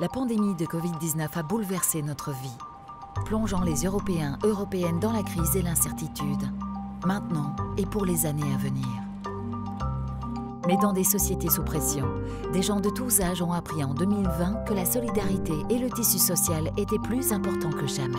La pandémie de Covid-19 a bouleversé notre vie, plongeant les Européens, Européennes dans la crise et l'incertitude, maintenant et pour les années à venir. Mais dans des sociétés sous pression, des gens de tous âges ont appris en 2020 que la solidarité et le tissu social étaient plus importants que jamais.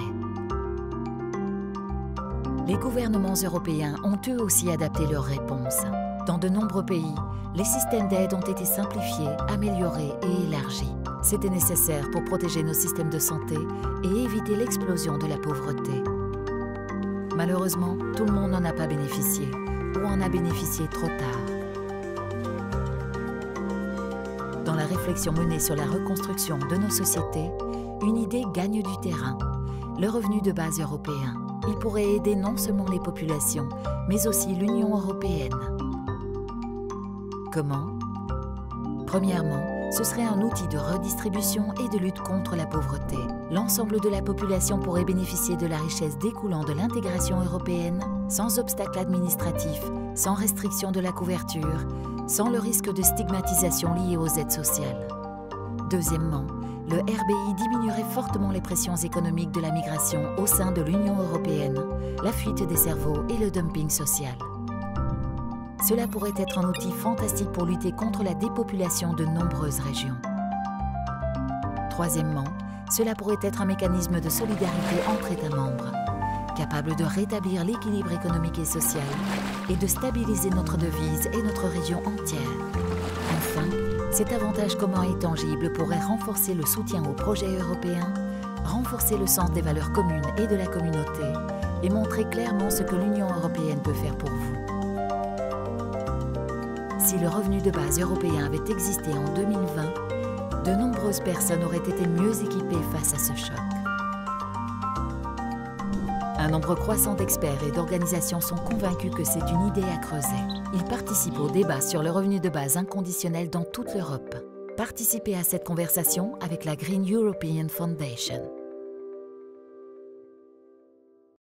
Les gouvernements européens ont eux aussi adapté leurs réponses. Dans de nombreux pays, les systèmes d'aide ont été simplifiés, améliorés et élargis. C'était nécessaire pour protéger nos systèmes de santé et éviter l'explosion de la pauvreté. Malheureusement, tout le monde n'en a pas bénéficié ou en a bénéficié trop tard. Dans la réflexion menée sur la reconstruction de nos sociétés, une idée gagne du terrain, le revenu de base européen. Il pourrait aider non seulement les populations, mais aussi l'Union européenne. Comment? Premièrement, ce serait un outil de redistribution et de lutte contre la pauvreté. L'ensemble de la population pourrait bénéficier de la richesse découlant de l'intégration européenne sans obstacle administratif, sans restriction de la couverture, sans le risque de stigmatisation liée aux aides sociales. Deuxièmement, le RBI diminuerait fortement les pressions économiques de la migration au sein de l'Union européenne, la fuite des cerveaux et le dumping social. Cela pourrait être un outil fantastique pour lutter contre la dépopulation de nombreuses régions. Troisièmement, cela pourrait être un mécanisme de solidarité entre États membres, capable de rétablir l'équilibre économique et social et de stabiliser notre devise et notre région entière. Enfin, cet avantage commun et tangible pourrait renforcer le soutien au projet européen, renforcer le sens des valeurs communes et de la communauté et montrer clairement ce que l'Union européenne peut faire pour vous. Si le revenu de base européen avait existé en 2020, de nombreuses personnes auraient été mieux équipées face à ce choc. Un nombre croissant d'experts et d'organisations sont convaincus que c'est une idée à creuser. Ils participent au débat sur le revenu de base inconditionnel dans toute l'Europe. Participez à cette conversation avec la Green European Foundation.